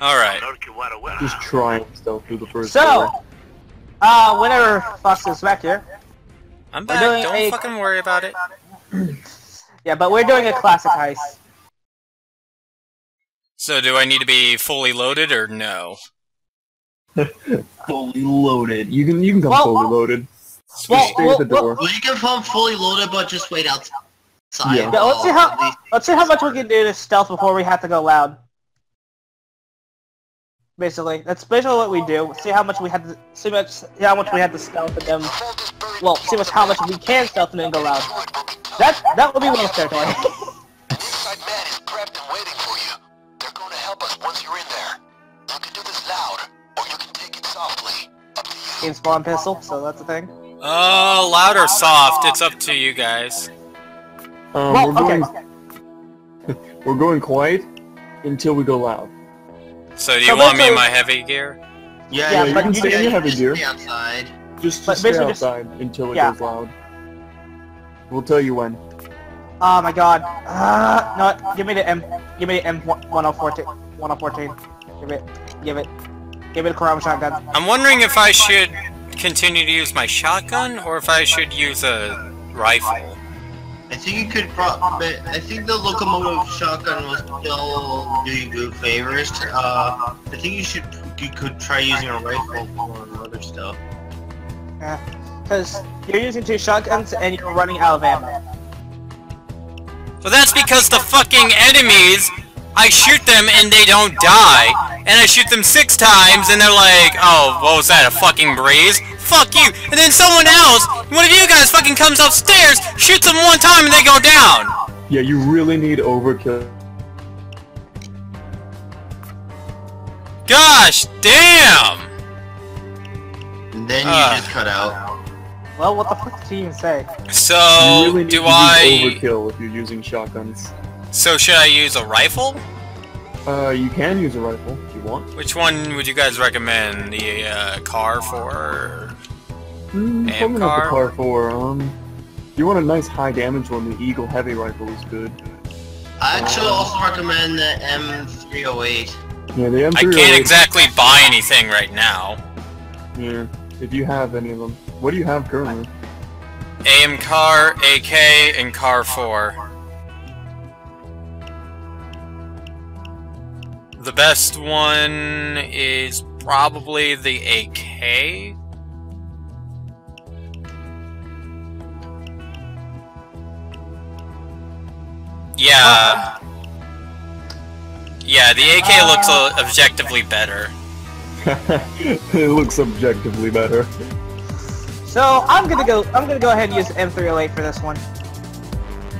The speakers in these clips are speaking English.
Alright. Just trying and stealth through the first So, door. uh, whenever Fox is back here. I'm back, don't a- fucking worry about it. Yeah, but we're doing a classic heist. So do I need to be fully loaded or no? Fully loaded. You can you can come Well, fully well- loaded. Well, stay well, at the door. Well, you can come fully loaded, but just wait outside. Yeah. Yeah, let's see how- Let's see how much we can do to stealth before we have to go loud. Basically, that's basically what we do. See how much we had to see much see how much we had to stealth and then well, see much how much we can stealth and then go loud. That that would be one of territory. An inside man is prepped and waiting for you. They're going to help us once you're in there. You can do this loud, or you can take it softly. Up to you. spawn pistol, so that's the thing. Oh, loud or soft, it's up to you guys. Um, Well, we're okay. going we're going quiet until we go loud. So do you So want me in my heavy gear? Yeah, Yeah, you but can you stay can- you have a just gear. stay outside. Just, just stay basically just- outside until it yeah. goes loud. We'll tell you when. Oh my god. Uh, no, give me the M. Give me the M 1014. 1014. Give it. Give it. Give it a Kurama shotgun. I'm wondering if I should continue to use my shotgun or if I should use a rifle. I think you could probably. I think the locomotive shotgun will still do you good favors. Uh, I think you should. You could try using a rifle for other stuff. Yeah, Because you're using two shotguns and you're running out of ammo. Well, that's because the fucking enemies, I shoot them and they don't die, and I shoot them six times and they're like, oh, what was that, a fucking breeze? Fuck you! And then someone else, one of you guys fucking comes upstairs, shoots them one time and they go down! Yeah, you really need overkill. Gosh damn! And then you Ah. just cut out. Well, what the fuck did you even say? So, you really need do to use I... overkill if you're using shotguns. So should I use a rifle? Uh, you can use a rifle if you want. Which one would you guys recommend? The uh, car for... Mm, Am probably not the car? car four. Um, you want a nice high damage one, the Eagle Heavy Rifle is good. I actually also recommend the M308. Yeah, the M308. I can't exactly buy anything right now. Yeah, if you have any of them. What do you have currently? AMCAR, AK, and CAR-4. The best one is probably the AK. Yeah. Yeah, the AK looks uh, objectively better. it looks objectively better. So I'm gonna go. I'm gonna go ahead and use the M308 for this one.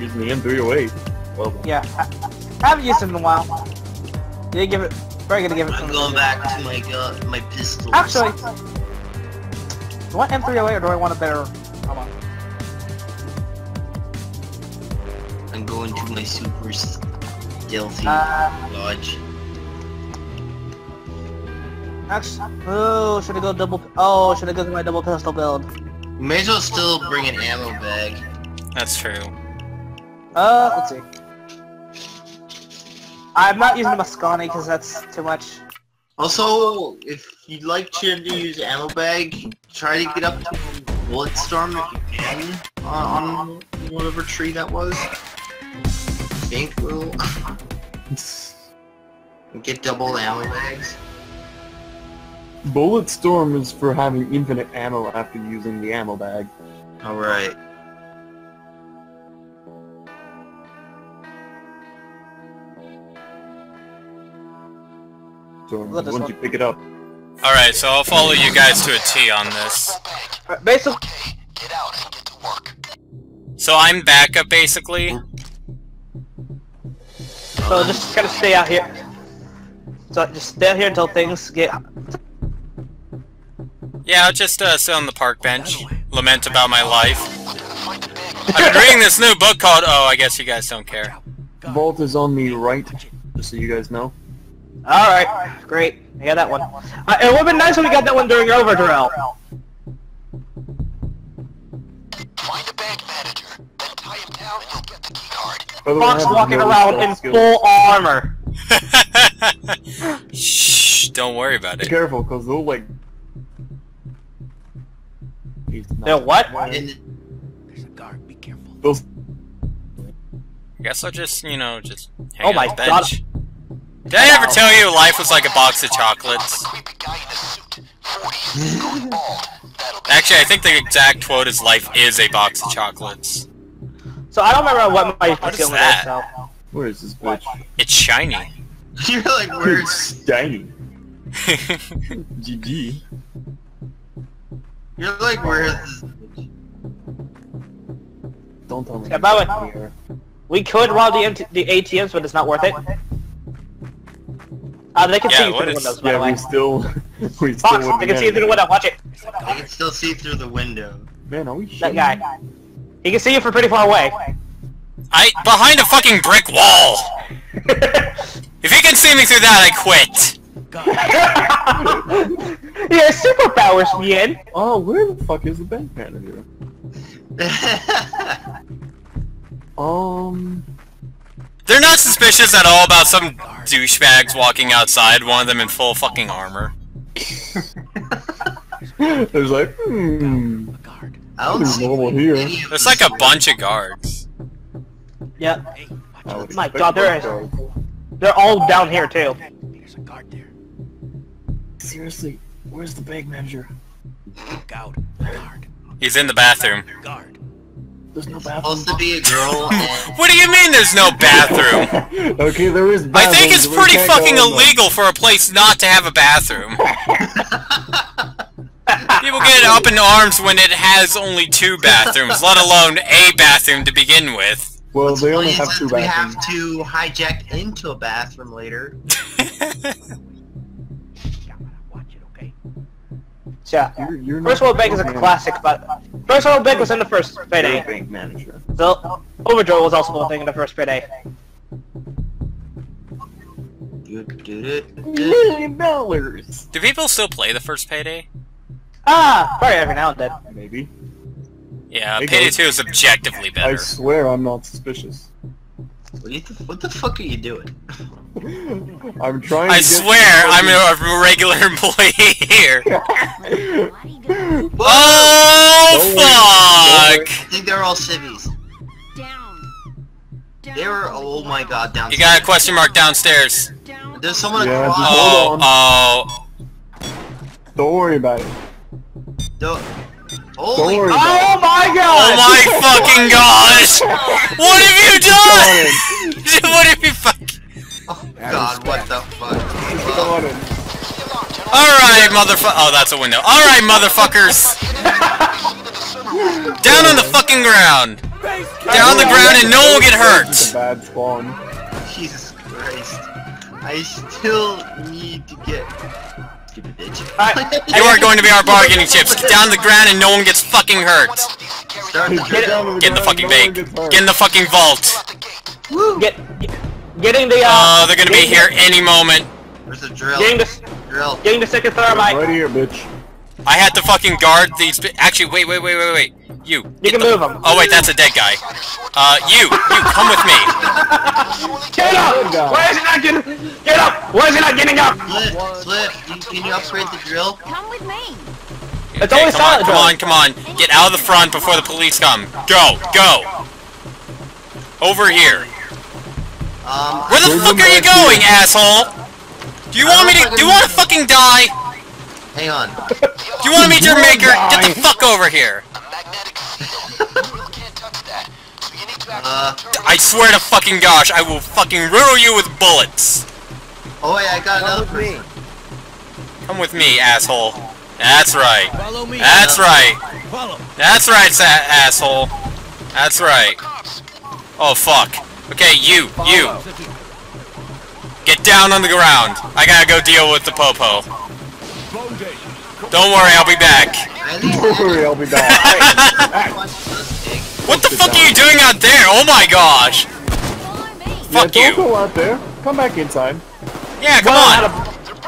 Using the M308. Well, Yeah, I, I haven't used it in a while. Did you give it? Probably gonna give it. I'm some- going back to my gun, my pistol. Actually, do I want M308 or do I want a better? Hold on. I'm going to my super stealthy Uh, lodge. actually, oh, should I go double? Oh, should I go to my double pistol build? We may as well still bring an ammo bag. That's true. Uh, let's see. I'm not using the Mosconi because that's too much. Also, if you'd like to use ammo bag, try to get up to bullet storm if you can on, on whatever tree that was. I think we'll get double ammo bags. Bullet Storm is for having infinite ammo after using the ammo bag. Alright. So Let us once know. you pick it up, Alright, so I'll follow you guys to a T on this. Basically, Okay, get out and get to work. So I'm backup basically. Mm-hmm. So just kind of stay out here. So just stay out here until things get. Yeah, I'll just uh, sit on the park bench, lament about my life. Find the bag. I've been reading this new book called. Oh, I guess you guys don't care. Vault is on the right, just so you guys know. All right, great. I got that one. Uh, it would have been nice if we got that one during your overdrill. Find the bank manager. Then tie him down and you'll get the key card. By the way, I Fox walking around in skills. full armor. Shh, don't worry about Be it. Be careful, cause they'll like. He's They're what? And There's a guard. Be careful. Those I guess I'll just, you know, just hang Oh on my the God. bench. Did I ever tell you life was like a box of chocolates? Creepy guy in a suit. 40s, going bald. That'll be Actually, I think the exact quote is life is a box of chocolates. So I don't remember what my What is concealment that? is now. where is this bitch? It's shiny. you're like, where's It's tiny. GG. you're like, where's this? Don't tell me. Yeah, by the way- here. We could rob the, MT the ATMs, but it's not worth it. Uh, they can Yeah, see you what through the is- windows, by Yeah, the way. we still, we still Fox, wouldn't they can see you through the window. Watch it. I can still see through the window. Man, are we That shitting? guy. He can see you from pretty far away. I behind a fucking brick wall. If you can see me through that, I quit. yeah, superpowers, Yin. Oh, where the fuck is the bank manager? Um, They're not suspicious at all about some douchebags walking outside, one of them in full fucking armor. there's like, hmm. A guard. I don't It's see normal here. any There's like a bunch of guards. Yeah, Hey, watch I out. would My God, there both they're all down here too. There's a guard there. Seriously, where's the bank manager? Look out. Guard. He's in the bathroom. Guard. There's no Supposed bathroom. to be a girl What do you mean there's no bathroom? okay, there is I think it's pretty fucking illegal for a place not to have a bathroom. People get up in arms when it has only two bathrooms, let alone a bathroom to begin with. Well, they only have two that we bathrooms. have to hijack into a bathroom later. Watch it, okay? Yeah. You're, you're First not World Bank is a the classic, but First World Bank was in the first payday. bank manager. So Overdrill was also a thing in the first payday. Million dollars. Do people still play the first payday? Ah, probably every now and then. Maybe. Yeah, Hey, Payday 2 is objectively better. I swear I'm not suspicious. What, you th- what the fuck are you doing? I'm trying. I to swear I'm a regular employee here. a. Oh, Don't worry, fuck! I think they're all civvies. Down. Down. They were, oh my god, down. You got a question mark downstairs. There's someone Yeah, across. Oh, Hold on. oh. Don't worry about it. The, Don't holy worry Oh about it. Oh my Oh my fucking gosh! What have you done? what have you fucking... Oh god, what the fuck? Keep uh, going. Alright, motherfucker. Oh, that's a window. Alright, motherfuckers! Down on the fucking ground! Down on the ground and no one will get It's a hurt! bad spawn. Jesus Christ. I still need to get... Stupid bitch. Alright, You are going to be our bargaining chips. Get down on the ground and no one gets fucking hurt. Get down to the Get in the fucking bank. Get in the fucking vault. Get, getting the uh. Oh, they're gonna be getting here any moment. There's a drill. The, getting the Drill. getting the second thermite. Right here, bitch. I had to fucking guard these. Actually, wait, wait, wait, wait, wait. You. You can the- move him. Oh wait, that's a dead guy. Uh, you, you, come with me. Get up! Why is he not getting? Get up! Why is he not getting up? Slip, slip. You, can you upgrade the drill? Come with me. It's Okay, always come on, silent come on, come on. Get out of the front before the police come. Go, go. Over here. Um, Where the fuck are you going, here. asshole? Do you want me to? Do you want to fucking die? hang on. Do you want me to meet your maker? get the fuck over here? Uh, I swear to fucking gosh, I will fucking riddle you with bullets. oh wait, I got another person. Come with me, asshole. That's right. Follow me. That's right. Follow. That's right, sa asshole. That's right. Oh fuck. Okay, you, you, get down on the ground. I gotta go deal with the popo. Don't worry, I'll be back. Don't worry, I'll be back. What the fuck are you doing out there? Oh my gosh. Follow me. Fuck you. Don't go out there. Come back inside. Yeah, come Well, out on. of-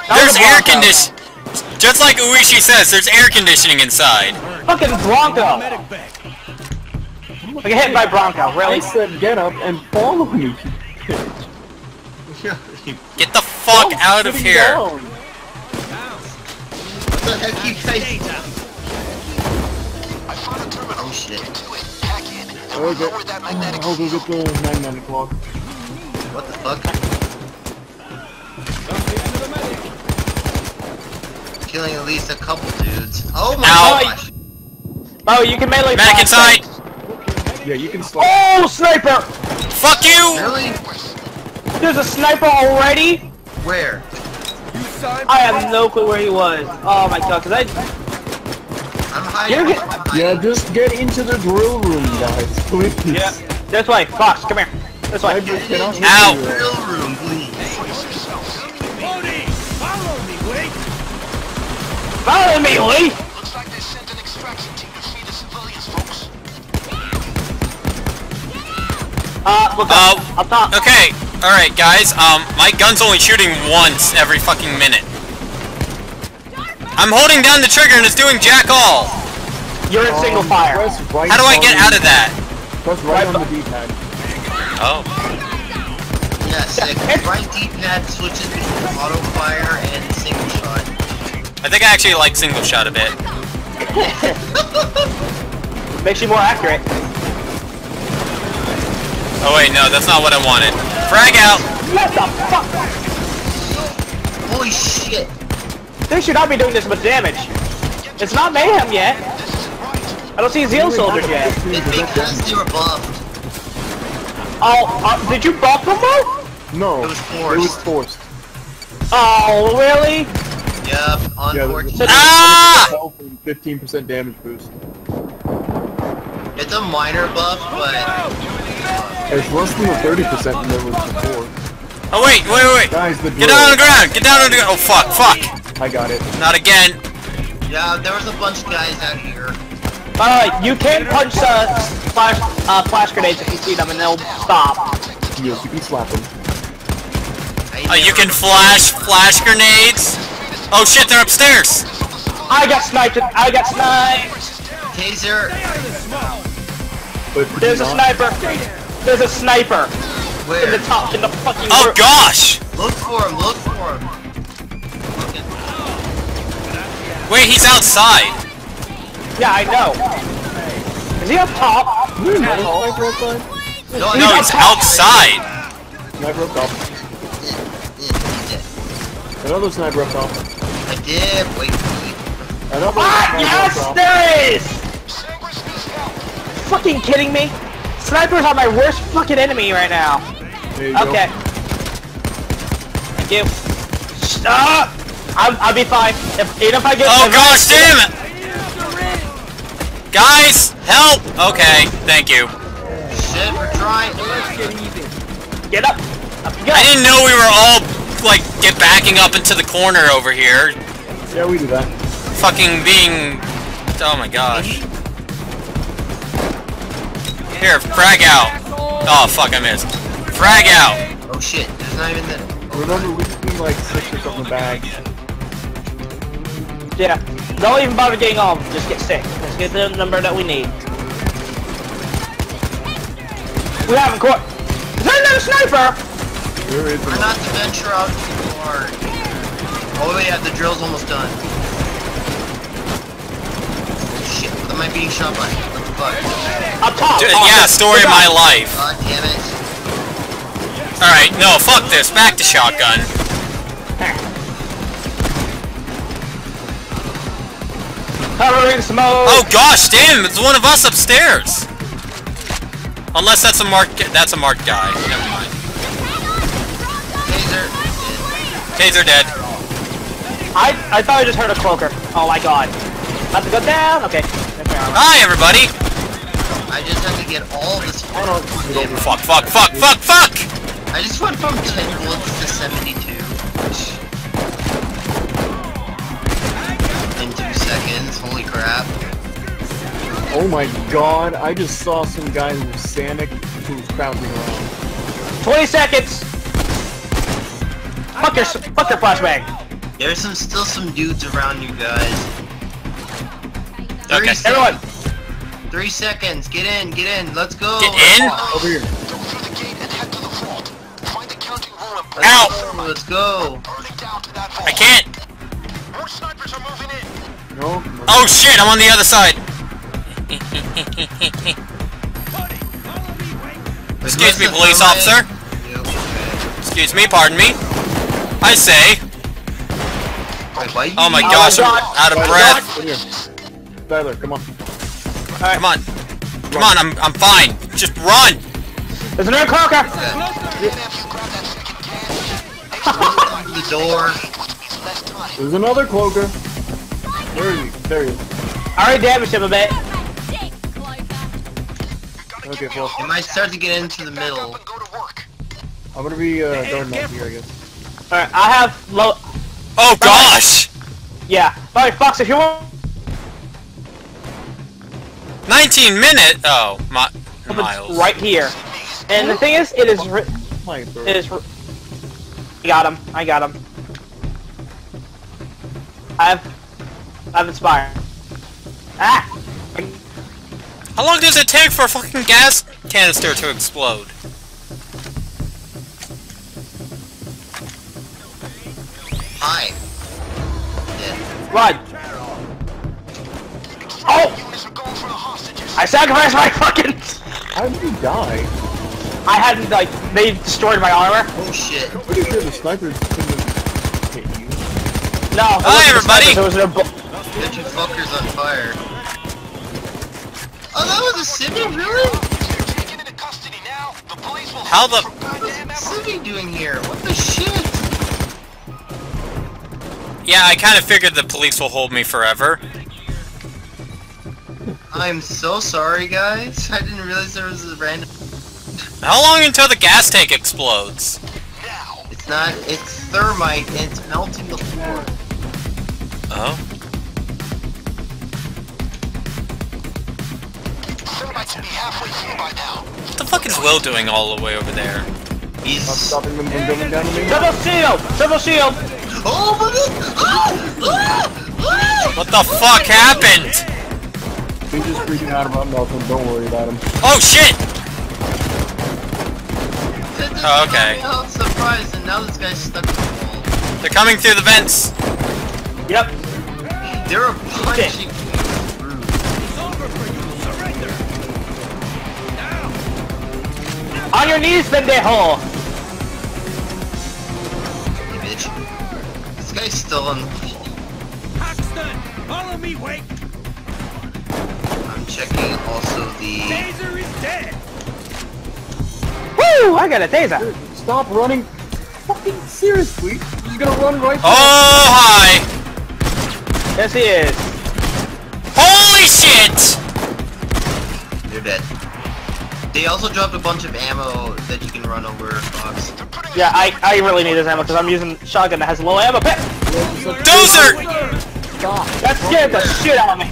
There's out of air Bronco. condition. Just like Uishi says, there's air conditioning inside. Fucking Bronco. I get hit by Bronco. I said get up and follow me. Get the fuck out of here. down. What the heck you guys? I found a terminal. Oh shit! Do it. Hack in. And Okay. lower that magnetic I'll go the magnetic clock. What the fuck? Killing at least a couple dudes. Oh my Ow. gosh! Oh, you can melee. Back inside. Yeah, you can slap. Oh, sniper! Fuck you. Really? There's a sniper already. Where? I have no clue where he was. Oh my god, cause I I'm hiding. You're get- I'm hiding. Yeah, just get into the drill room, guys. Please. yeah. This way, Fox, come here. This way. Sniper cannot hit Ow. you. Drill room, please. Bodhi, follow me, wait. Follow me, Lee. Looks like they sent an extraction team to feed the civilians, folks. Uh, look Uh, up, up top. Okay, alright guys, um, my gun's only shooting once every fucking minute. I'm holding down the trigger and it's doing jack all. You're in single Um, fire. Right How do I get out of that? Press right on the D-pad. Oh. Yeah, sick. Right D-pad switches between auto fire and single shot. I think I actually like single shot a bit. Makes you more accurate. Oh wait, no, that's not what I wanted. Frag out! What the fuck? Holy shit! They should not be doing this much damage. It's not mayhem yet. I don't see Zeal soldiers yet. It's because they were buffed. Oh, uh, did you buff them though? No, It was It was forced. forced. Oh, really? Yep, Yeah, unfortunately. Ah! 15% damage boost. It's a minor buff, but It's less than the 30% than it was before. Oh wait, wait, wait, wait. Guys, the Get down on the ground! Get down on the ground! Oh fuck, fuck! I got it. Not again. yeah, there was a bunch of guys out here. Uh, you can punch uh, flash uh, flash grenades if you see them, and they'll stop. Yes, you can slap him. I Uh, you can flash flash grenades. Oh shit, they're upstairs. I got sniped. I got sniped. Taser. But There's a not? sniper. There's a sniper in the top in the fucking. Oh roof. gosh! Look for him. Look for him. Wait, he's outside. Yeah, I know. Is he up top? Ooh, nice Sniper. No, No, he's outside. Sniper up top. Another sniper up top. I did. Wait. wait. Another Ah, sniper yes, up top. there is. Fucking kidding me? Snipers are my worst fucking enemy right now. There you go. Okay. Thank you. Stop! I'll, I'll be fine. If, even if I get... Oh gosh, damn it! Guys, help! Okay, thank you. Shit, we're trying. Get up! Up you go! I didn't know we were all, like, get backing up into the corner over here. Yeah, we do that. Fucking being... Oh my gosh. Here, frag out. Oh, fuck, I missed. Frag out. Oh shit, there's not even the. Remember, we just need like six or something bags. Yeah. Don't even bother getting on. Just get sick. Let's get the number that we need. We haven't caught... Is there another sniper? There is We're not to venture out too hard. Oh yeah, the drill's almost done. Shit, what am I being shot by? What the fuck? Up top! Dude, yeah, story of my life. God damn it. Alright, no, fuck this. Back to shotgun. Covering smoke! Oh gosh, damn, it's one of us upstairs. Unless that's a marked, that's a marked guy. Never mind. Taser. Taser dead. I, I thought I just heard a cloaker. Oh my god. Have to go down? Okay. There we are. Hi, everybody. I just have to get all this. Damn, Fuck, fuck, fuck, fuck, fuck! I just went from 10 bullets to 72. In two seconds. Holy crap. Oh my god, I just saw some guy who was Sanic who was bouncing around. 20 seconds! Fuck your, fuck your flashbang. There's some still some dudes around you guys. Three Okay. seconds. Everyone, Three seconds. Get in. Get in. Let's go. Get in? Over here. Go through the gate and head to the vault. Find the counting room and Let's go, Let's go. Burning down to that vault. I can't! More snipers are moving in. No. Oh shit, I'm on the other side! Buddy, follow me, wait. Excuse me, police officer. it. Yep, okay. Excuse me, pardon me. I say, Wait, why you- oh my gosh, I'm out of breath. Come. Tyler, come on. Come on. Come on, I'm, I'm fine. Just run! There's another cloaker! Open the door. There's another cloaker. Where is he? There he is. I already damaged him a bit. Okay, well, It might start to get into the middle. Go to work. I'm gonna be uh, guarding up here, I guess. Alright, I have low. Oh gosh! Yeah. Alright, Fox, if you want. 19 minute. Oh, mi It's miles. right here. And the thing is, it is. Ri- My bro. it is. Ri- I got him. I got him. I've. I've inspired. Ah! How long does it take for a fucking gas canister to explode? Hi. Yeah. Run! Oh! Units are going for the hostages. I sacrificed my fucking. How did you die? I hadn't like they destroyed my armor. Oh shit. I'm pretty sure the snipers couldn't hit you. No. it Hi, wasn't the everybody. snipers, It was their bu- fuckers on fire. Oh, that was a civvy? Really? They're taken into custody now. The police will How the- hold them for What's ever. civvy doing here? What the shit? Yeah, I kind of figured the police will hold me forever. I'm so sorry, guys. I didn't realize there was a random. How long until the gas tank explodes? Now. It's not. It's thermite and it's melting the floor. Oh? Thermites will be halfway through by now. What the fuck is Will doing all the way over there? I'm He's. stopping them from coming down to me. Triple shield! Triple shield! Oh my god! Ah! Ah! Ah! What the fuck happened? He's just freaking out about nothing. Don't worry about him. Oh shit! Oh, okay. help surprise, and now this guy's stuck in the wall. They're coming through the vents. Yep. They're punching me through. It's over for you. Surrender. Now. On your knees, pendejo! Bitch. This guy's still on the wall. Paxton, follow me, wait. I'm checking also the. Taser is dead. Woo! I got a taser. Stop running. Fucking seriously. He's gonna run right Oh hi! Yes, he is. Holy shit! They're dead. They also dropped a bunch of ammo that you can run over, Fox. Yeah, I, I really need this ammo because I'm using shotgun that has low ammo. Pip! Dozer! Stop. That scared the shit out of me.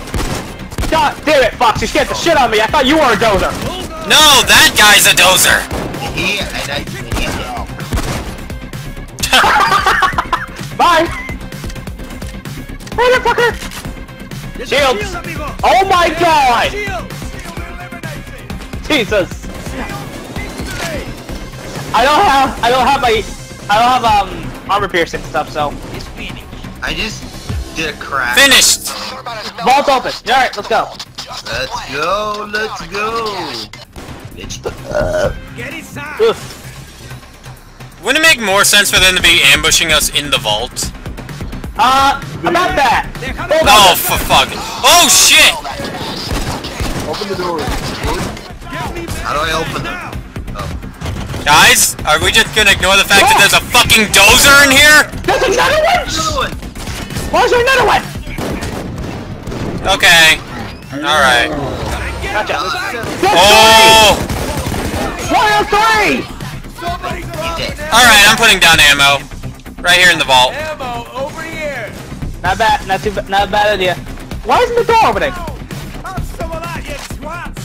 God damn it, Fox! You scared the shit out of me. I thought you were a dozer. No, that guy's a dozer! He and I. He's. Bye. Motherfucker! Shields. shield. Oh my god! Shield. Jesus. I don't have I don't have my I don't have um armor piercing stuff, so It's finished. I just did a crash. Finished! Vault open. Alright, let's go. Let's go, let's go. Bitch. Get inside. Wouldn't it make more sense for them to be ambushing us in the vault? Uh about that. Hold Oh, on. for fuck. Oh shit! Open the door. Get me back How do I open them? now. Guys, are we just gonna ignore the fact that there's a fucking dozer in here? There's another one! Another one. Where's there another one? Okay. Alright. Gotcha. That's Oh! three! One of three! Somebody drop dead. an Alright, I'm putting down ammo. Right here in the vault. Ammo over here. Not bad, not too ba- not a bad idea. Why isn't the door opening? Have some of that, you twats.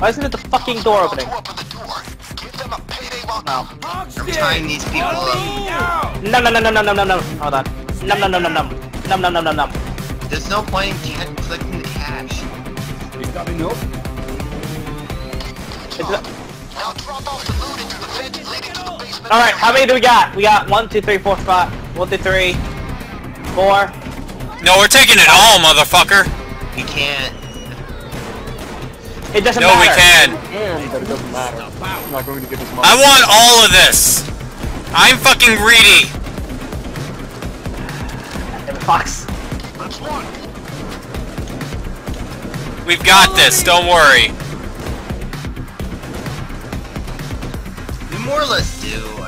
Why isn't it the fucking door opening? To open the door. Give them a payday while No. I'm tying these people up. No no no no no no no no. Hold on. Num num num num num. Num num num num num. There's no point in ca- collecting the cash. You got me? Nope. It's a- Now drop off the loot into the vent leading to the Alright, how many do we got? We got one, two, three, four, five. One, two, three, four. No, we're taking it all, motherfucker. You can't. It doesn't No, matter. No, we can. And but it doesn't matter. I'm not going to get his money. I want all of this. I'm fucking greedy. Fox. That's one. We've got this. Don't worry. We more or less do, actually.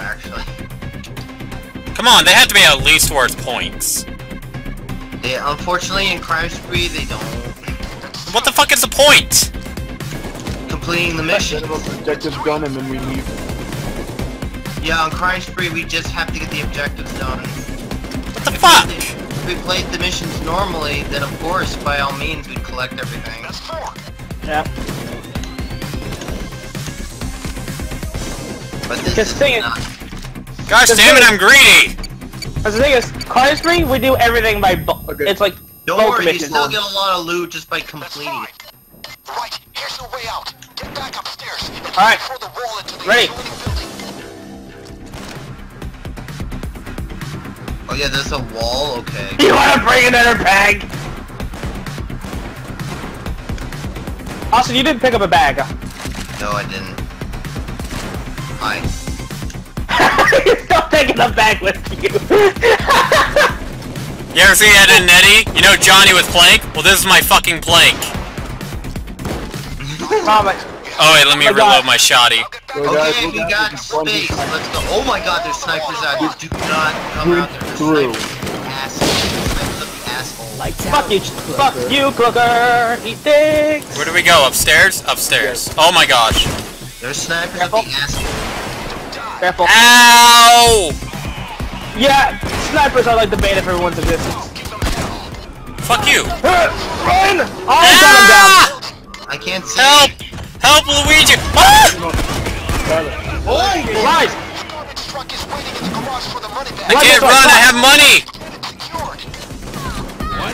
Come on, they have to be at least worth points. They, unfortunately, in Crime Spree, they don't. What the fuck is the point? Completing the mission. Objectives done and then we leave. Yeah, on Crime Spree, we just have to get the objectives done. What the fuck? If we played the missions normally, then of course, by all means, we'd collect everything. That's four. Yeah. But this Just is saying. not. Gosh The damn it, I'm greedy. Because the thing is, Card Spree, we do everything by bu- Okay. It's like Don't bulk worry, you missions. still get a lot of loot just by completing it. Right, here's the way out. Get back upstairs. and All right. Throw the wall into the Ready. utility building. Oh yeah, there's a wall. Okay. You wanna bring another bag? Austin, you didn't pick up a bag. No, I didn't. Hi. You're still taking the bag with you. You ever see Ed and Nettie? You know Johnny with plank? Well, this is my fucking plank. Mama, Oh wait, let me Oh, God. reload my shoddy. So guys, Okay, we're we gonna got have to run this space. Let's go. Oh my god, there's snipers out here. Do not come We're out there. There's through. snipers. Assholes. Snipers of the asshole. fuck you, fuck you, Crooker. He stinks. Where do we go? Upstairs? Upstairs. Oh my gosh. There's snipers Careful. of the asshole. Careful. Ow! Yeah, snipers are like the bane of everyone's existence. Fuck you. Run! Oh, got him down. Ah! I can't see. Help! Help, Luigi! Ah! Oh! Right. Garbage truck is waiting in the garage for the money bag. I can't Right, run, I have money! Secured.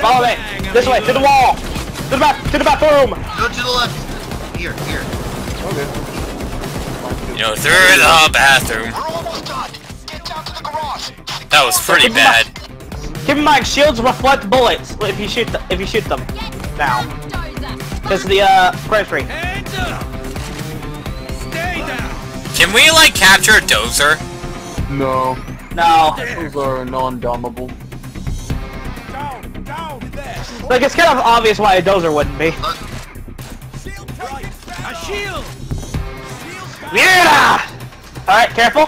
Follow me. This way, to the wall. To the back, to the bathroom. Go to the left. Here, here. Okay. You know, through the bathroom. We're almost done. Get down to the garage. That was pretty bad. Keep in mind, shields reflect bullets if you shoot them. If you shoot them. Now, because the uh, credit free. Hands up! Stay down! Can we, like, capture a dozer? No, No, those are non-dumbable. Down! Down there! like it's kind of obvious why a dozer wouldn't be. Yeah! All right, careful.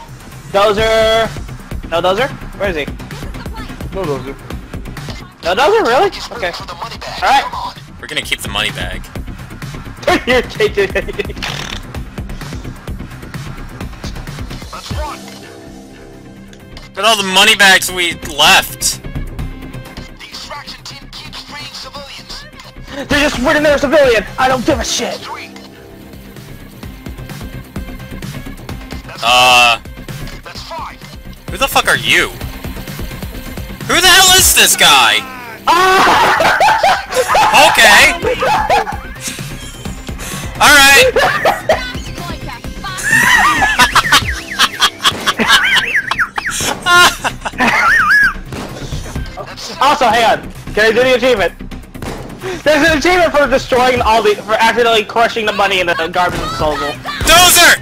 Dozer. No dozer. Where is he? No, those are. No dozer, really? Okay. waiting for the money bag. All right. We're gonna keep the money bag. You're changing it. Let's run. But all the money bags we left. The extraction team keeps freeing civilians. They're just winning their civilian. I don't give a shit. Uh, who the fuck are you? Who the hell is this guy? Okay. Alright. Also, hang on. Can I do the achievement? There's an achievement for destroying all the, for accidentally crushing the money in the garbage disposal. Dozer!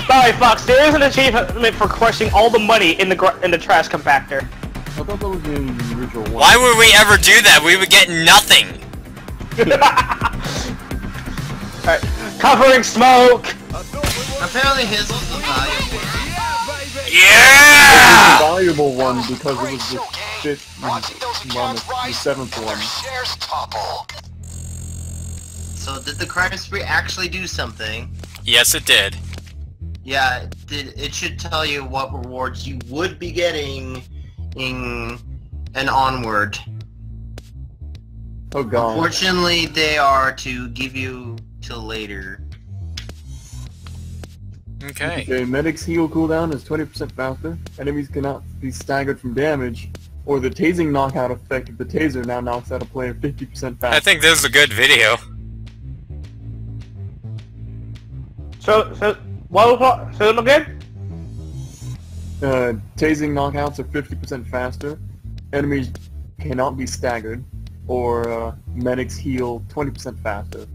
Sorry, Fox. There is an achievement for crushing all the money in the gr in the trash compactor. I thought that was in the original one. Why would we ever do that? We would get nothing. Alright, covering smoke. Apparently his was the valuable. one. Yeah! valuable one because it was the fifth one, the seventh one. shares topple. So did the crime spree actually do something? Yes, it did. Yeah, it it should tell you what rewards you would be getting in and onward. Oh god. Unfortunately, they are to give you till later. Okay. Okay, medic's heal cooldown is 20% faster. Enemies cannot be staggered from damage. Or the tasing knockout effect of the taser now knocks out a player 50% faster. I think this is a good video. So, so, what was? Say them again? Uh, tasing knockouts are 50% faster. Enemies cannot be staggered. Or uh, medics heal 20% faster.